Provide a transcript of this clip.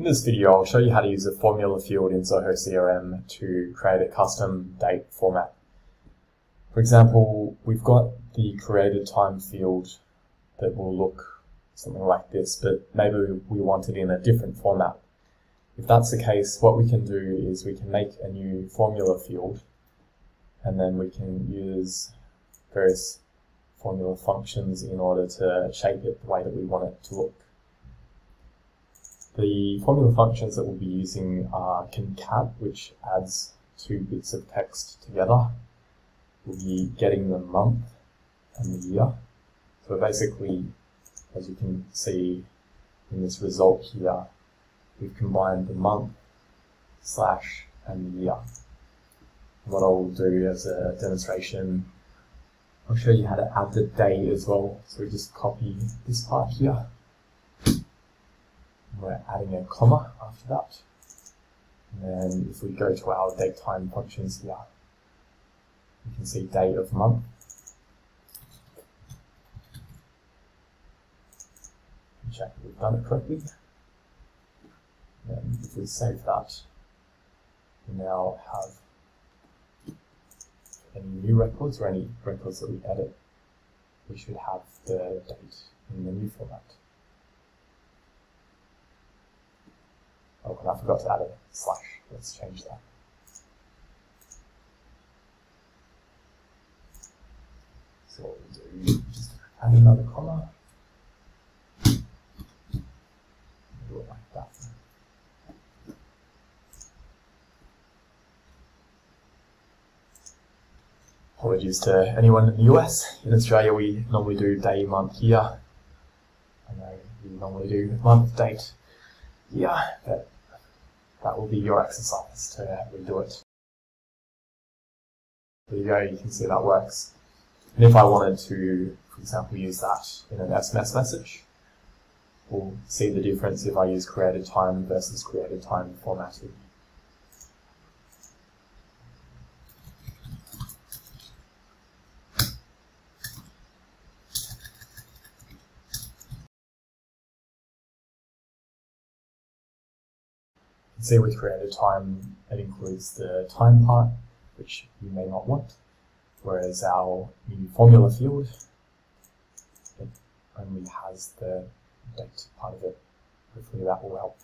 In this video, I'll show you how to use a formula field in Zoho CRM to create a custom date format. For example, we've got the created time field that will look something like this, but maybe we want it in a different format. If that's the case, what we can do is we can make a new formula field and then we can use various formula functions in order to shape it the way that we want it to look. The formula functions that we'll be using are concat, which adds two bits of text together. We'll be getting the month and the year. So basically, as you can see in this result here, we've combined the month slash and the year. What I'll do as a demonstration, I'll show you how to add the date as well. So we just copy this part here we're adding a comma after that. And then if we go to our date time functions here, you can see date of month. Check that we've done it correctly. And if we save that, we now have any new records or any records that we edit, we should have the date in the new format. And I forgot to add a slash. Let's change that. So what we'll do, just add another comma. Do it like that. Apologies to anyone in the US. In Australia, we normally do day, month, year. I know we normally do month, date, yeah, but that will be your exercise to uh, redo it. There you go, you can see that works. And if I wanted to, for example, use that in an SMS message, we'll see the difference if I use created time versus created time formatting. See with created time, it includes the time part, which you may not want, whereas our new formula field, it only has the date part of it. Hopefully that will help.